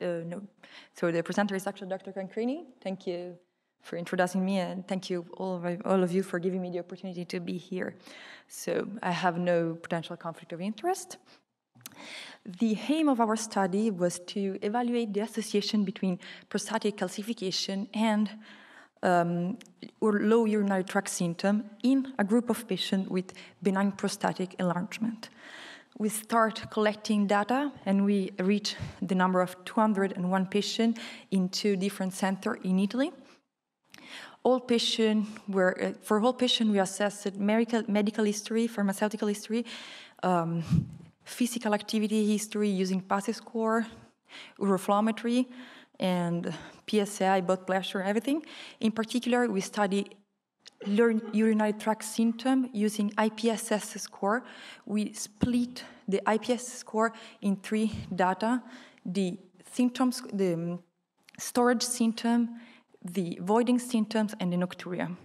uh, no. So the presenter is actually Dr. Cancrini. Thank you for introducing me, and thank you all of, all of you for giving me the opportunity to be here. So I have no potential conflict of interest. The aim of our study was to evaluate the association between prostatic calcification and um, or low urinary tract symptom in a group of patients with benign prostatic enlargement. We start collecting data and we reach the number of 201 patients in two different centers in Italy. All patients were, uh, for all patients, we assessed medical, medical history, pharmaceutical history, um, physical activity history using PASI score, uroflowmetry, and PSA, blood pressure, everything. In particular, we study urinary tract symptom using IPSS score. We split the IPSS score in three data: the symptoms, the um, storage symptom, the voiding symptoms, and the nocturia.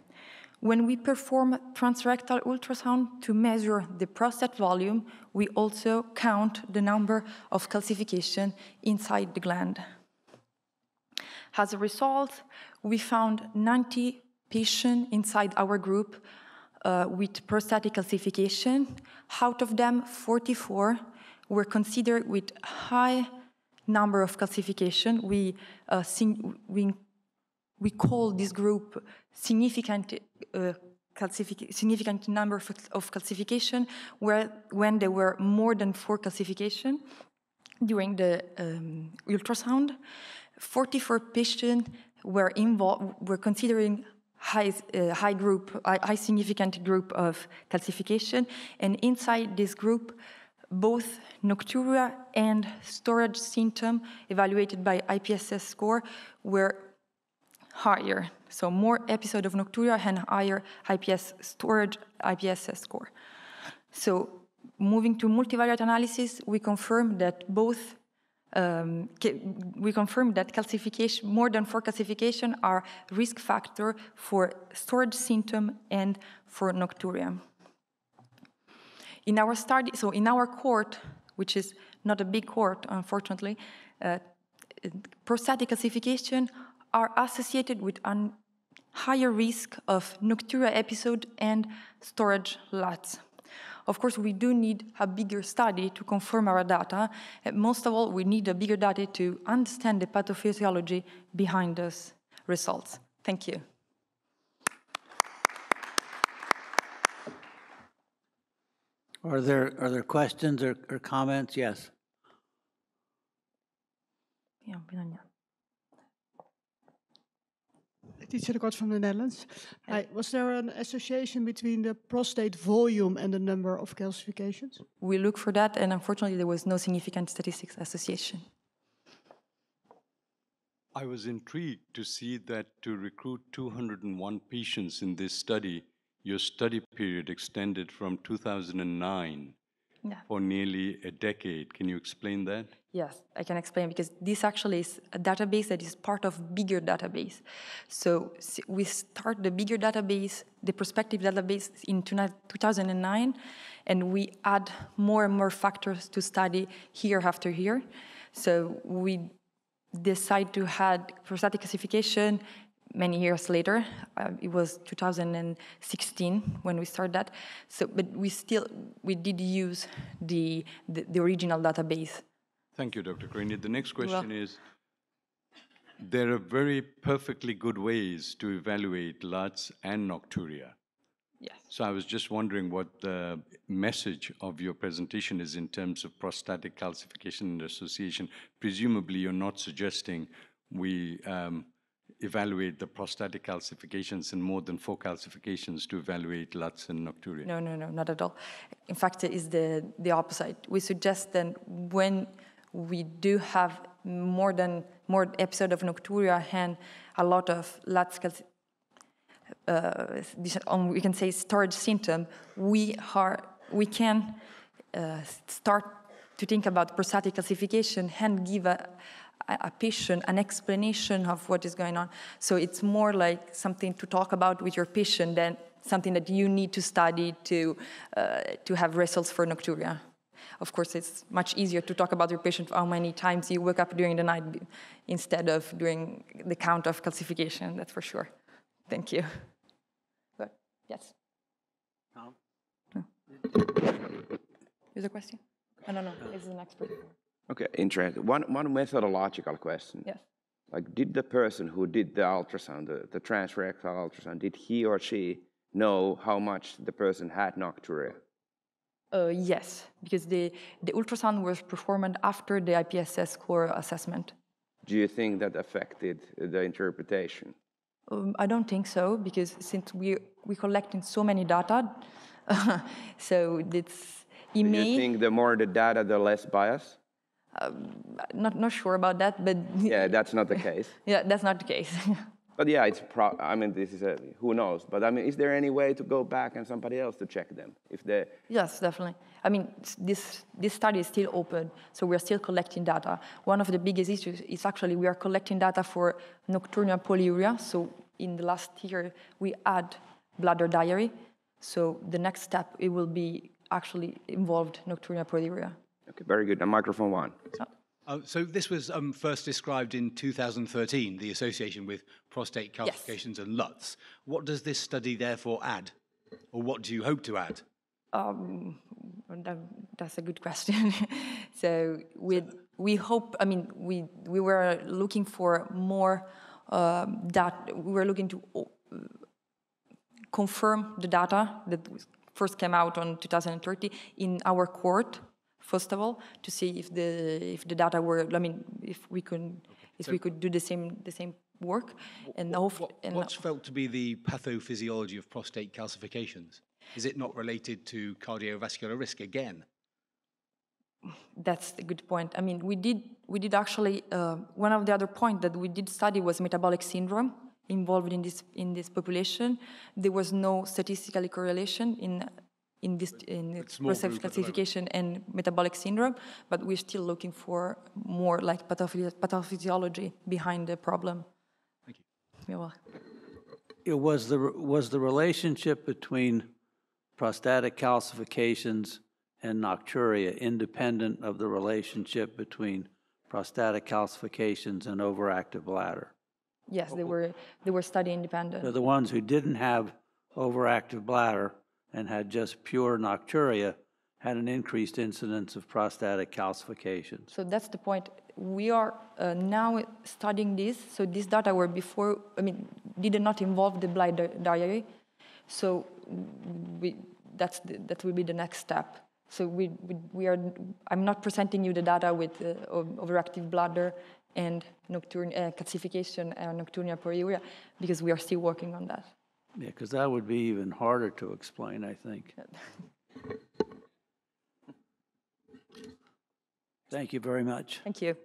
When we perform transrectal ultrasound to measure the prostate volume, we also count the number of calcification inside the gland. As a result, we found 90 patients inside our group uh, with prostatic calcification. Out of them, 44 were considered with high number of calcification. We, uh, we we call this group significant uh, significant number of, of, calcification where when there were more than four calcification during the um, ultrasound 44 patients were involved were considering high, uh, high group high significant group of calcification and inside this group both nocturia and storage symptom evaluated by IPSS score were higher. So more episode of nocturia and higher IPS storage IPSS score. So moving to multivariate analysis, we confirm that both um, we confirm that calcification, more than four calcification are risk factor for storage symptom and for nocturia. In our study, so in our cohort, which is not a big cohort, unfortunately, uh, prostatic calcification are associated with a higher risk of nocturia episode and storage LUTS. Of course, we do need a bigger study to confirm our data. And most of all, we need a bigger data to understand the pathophysiology behind those results. Thank you. Are there, are there questions or, or comments? Yes. Yeah, Teacher Kort from the Netherlands. Hi. Was there an association between the prostate volume and the number of calcifications? We look for that, and unfortunately, there was no significant statistics association. I was intrigued to see that to recruit 201 patients in this study, your study period extended from 2009 yeah. for nearly a decade. Can you explain that? Yes, I can explain because this actually is a database that is part of bigger database. So we start the bigger database, the prospective database in 2009, and we add more and more factors to study year after year. So we decide to add prostatic calcification many years later. Uh, it was 2016 when we started that. So, but we still we did use the the, the original database. Thank you, Dr. Cancrini. The next question well, is. There are very perfectly good ways to evaluate LUTS and nocturia. Yes. So I was just wondering what the message of your presentation is in terms of prostatic calcification and association. Presumably, you're not suggesting we um, evaluate the prostatic calcifications and more than four calcifications to evaluate LUTS and nocturia? No, no, no, not at all. In fact, it is the, the opposite. We suggest that when we do have more than more episode of nocturia and a lot of LUTS uh, um, we can say storage symptom, we are we can uh, start to think about prostatic calcification and give a, a patient an explanation of what is going on. So it's more like something to talk about with your patient than something that you need to study to uh, to have results for nocturia. of course, it's much easier to talk about your patient how many times you wake up during the night instead of doing the count of calcification. That's for sure. Thank you. Good. Yes. Tom? Is a question? I don't know. This is an expert. Okay, interesting. One, one methodological question. Yes. Like, did the person who did the ultrasound, the, the transrectal ultrasound, did he or she know how much the person had nocturia? Uh, yes, because the, the ultrasound was performed after the IPSS score assessment. Do you think that affected the interpretation? Um, I don't think so because since we we collecting so many data, so it's it Do may you think the more the data, the less bias? Not not sure about that, but Yeah, that's not the case. yeah, that's not the case. But yeah, it's pro. I mean, this is a who knows. But I mean, is there any way to go back and somebody else to check them if they? yes, definitely. I mean, this this study is still open, so we're still collecting data. One of the biggest issues is actually we are collecting data for nocturnal polyuria. So in the last year, we add bladder diary. So the next step it will be actually involved nocturnal polyuria. Okay, very good. And microphone one. Uh, so this was um, first described in 2013, the association with prostate calcifications and LUTs. What does this study therefore add? Or what do you hope to add? Um, that, that's a good question. so we we hope. I mean, we we were looking for more um, that we were looking to uh, confirm the data that first came out on 2030 in our cohort. First of all, to see if the if the data were. I mean, if we could if we could do the same the same work, and hope What, and what's felt to be the pathophysiology of prostate calcifications? Is it not related to cardiovascular risk again? That's a good point. I mean, we did we did actually uh, one of the other point that we did study was metabolic syndrome involved in this in this population. There was no statistical correlation in in this in the small process group at the moment. calcification and metabolic syndrome, but we're still looking for more like pathophy- pathophysiology behind the problem. Thank you. You're welcome. It was the, was the relationship between prostatic calcifications and nocturia independent of the relationship between prostatic calcifications and overactive bladder? Yes, they oh, oh. were they were study independent. So the ones who didn't have overactive bladder and had just pure nocturia had an increased incidence of prostatic calcifications. So that's the point. We are uh, now studying this. So these data were before, I mean, did not involve the di- diary. So we, that's the, that will be the next step. So we, we, we are, I'm not presenting you the data with uh, overactive bladder and nocturne, uh, calcification and nocturnal polyuria because we are still working on that. Yeah, because that would be even harder to explain, I think. Thank you very much. Thank you.